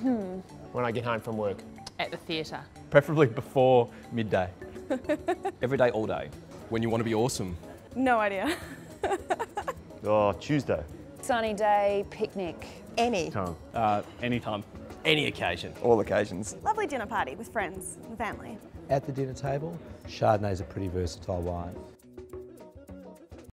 Hmm. When I get home from work. At the theatre. Preferably before midday. Every day, all day. When you want to be awesome. No idea. Oh, Tuesday. Sunny day, picnic. Any. Time. Uh, anytime. Any occasion. All occasions. Lovely dinner party with friends and family. At the dinner table, Chardonnay is a pretty versatile wine.